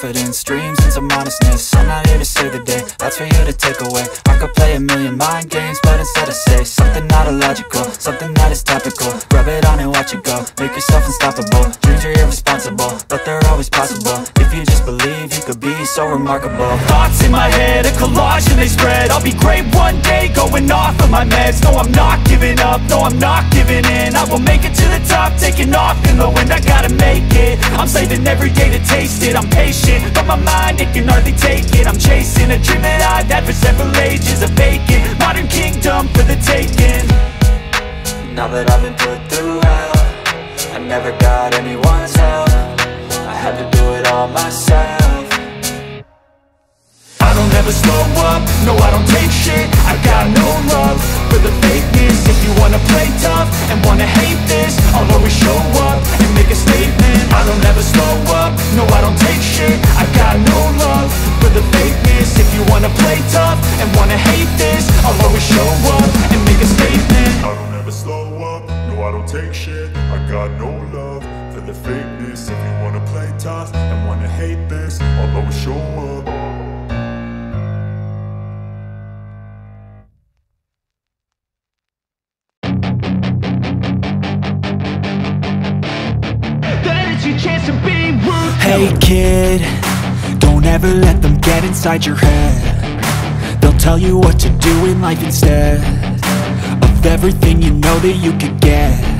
confidence, dreams and some honestness I'm not here to save the day, that's for you to take away. I could play a million mind games, but instead I say Something not illogical, something that is topical. Rub it on and watch it go, make yourself unstoppable. Dreams are irresponsible, but they're always possible. If you just believe, you could be so remarkable. Thoughts in my head, a collage and they spread. I'll be great one day, going off of my meds. No, I'm not giving up, no, I'm not giving in. I will make it to the top, taking off in the wind. I gotta make it, I'm saving every day to taste it. I'm patient, but my mind, it can hardly take it. I'm chasing a dream that I've had for several ages A vacant, modern kingdom for the taking. Now that I've been put through hell I never got anyone's help. I had to do it all myself. I don't ever slow up, no I don't take shit I got no love for the fakeness. If you wanna play tough and wanna hate this I'll always show up I shit I got no love for the fakeness. If you wanna play tough and wanna hate this I'll always show up. Hey kid, don't ever let them get inside your head. They'll tell you what to do in life instead Of everything you know that you could get. Don't